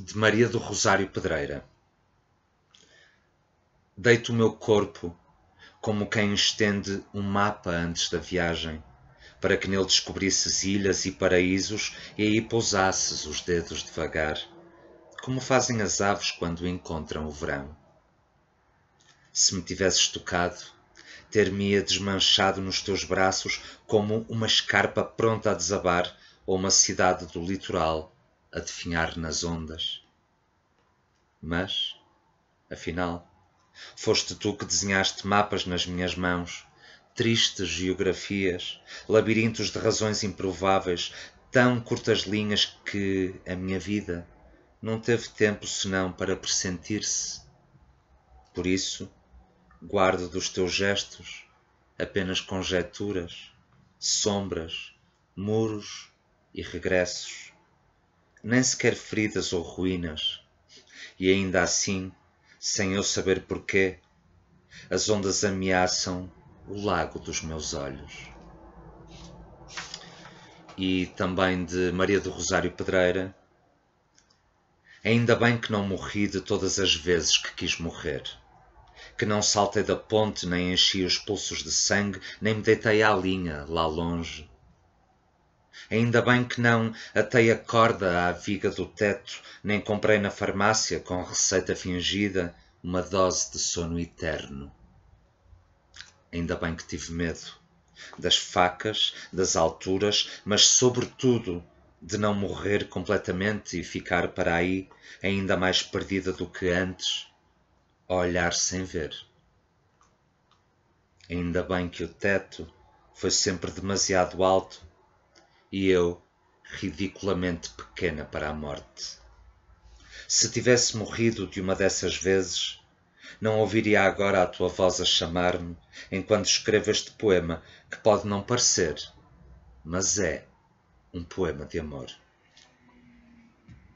de Maria do Rosário Pedreira. Deito o meu corpo como quem estende um mapa antes da viagem, para que nele descobrisses ilhas e paraísos e aí pousasses os dedos devagar, como fazem as aves quando encontram o verão. Se me tivesses tocado, ter-me-ia desmanchado nos teus braços como uma escarpa pronta a desabar ou uma cidade do litoral a definhar nas ondas. Mas, afinal, foste tu que desenhaste mapas nas minhas mãos, tristes geografias, labirintos de razões improváveis, tão curtas linhas que a minha vida não teve tempo senão para pressentir-se. Por isso, guardo dos teus gestos apenas conjecturas, sombras, muros e regressos nem sequer feridas ou ruínas, e ainda assim, sem eu saber porquê, as ondas ameaçam o lago dos meus olhos. E também de Maria do Rosário Pedreira. Ainda bem que não morri de todas as vezes que quis morrer, que não saltei da ponte, nem enchi os pulsos de sangue, nem me deitei à linha lá longe Ainda bem que não atei a corda à viga do teto, nem comprei na farmácia, com receita fingida, uma dose de sono eterno. Ainda bem que tive medo das facas, das alturas, mas sobretudo de não morrer completamente e ficar para aí ainda mais perdida do que antes, a olhar sem ver. Ainda bem que o teto foi sempre demasiado alto e eu ridiculamente pequena para a morte. Se tivesse morrido de uma dessas vezes, não ouviria agora a tua voz a chamar-me enquanto escrevo este poema que pode não parecer, mas é um poema de amor.